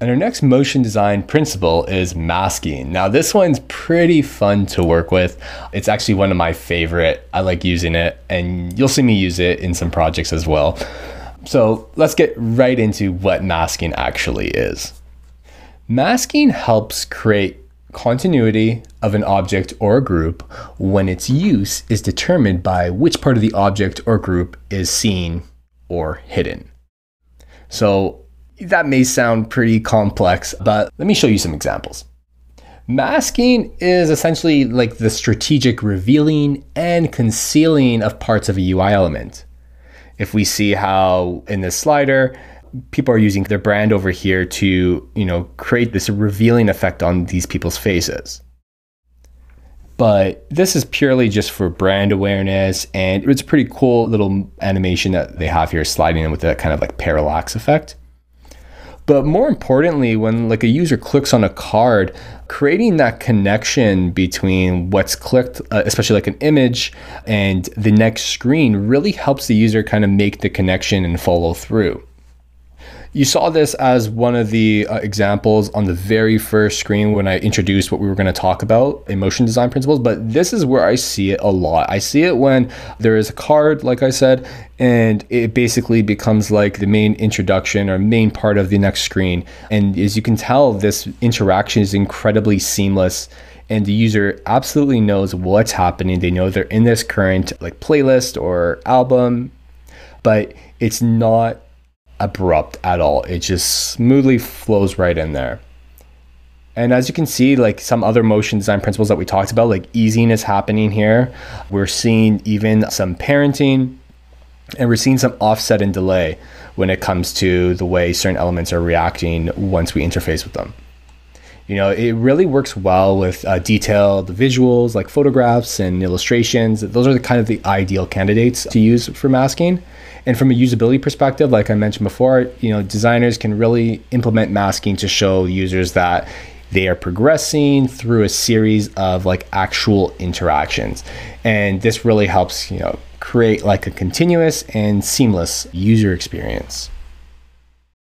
And our next motion design principle is masking. Now, this one's pretty fun to work with. It's actually one of my favorite. I like using it, and you'll see me use it in some projects as well. So, let's get right into what masking actually is. Masking helps create continuity of an object or a group when its use is determined by which part of the object or group is seen or hidden. So, that may sound pretty complex, but let me show you some examples. Masking is essentially like the strategic revealing and concealing of parts of a UI element. If we see how in this slider, people are using their brand over here to, you know, create this revealing effect on these people's faces. But this is purely just for brand awareness, and it's a pretty cool little animation that they have here sliding in with that kind of like parallax effect. But more importantly, when like a user clicks on a card, creating that connection between what's clicked, uh, especially like an image, and the next screen really helps the user kind of make the connection and follow through. You saw this as one of the uh, examples on the very first screen when I introduced what we were going to talk about motion design principles, but this is where I see it a lot. I see it when there is a card, like I said, and it basically becomes like the main introduction or main part of the next screen. And as you can tell, this interaction is incredibly seamless and the user absolutely knows what's happening. They know they're in this current like playlist or album, but it's not abrupt at all. It just smoothly flows right in there. And as you can see, like some other motion design principles that we talked about, like easing is happening here. We're seeing even some parenting and we're seeing some offset and delay when it comes to the way certain elements are reacting once we interface with them. You know, it really works well with uh, detailed visuals like photographs and illustrations. Those are the kind of the ideal candidates to use for masking. And from a usability perspective, like I mentioned before, you know, designers can really implement masking to show users that they are progressing through a series of like actual interactions. And this really helps, you know, create like a continuous and seamless user experience.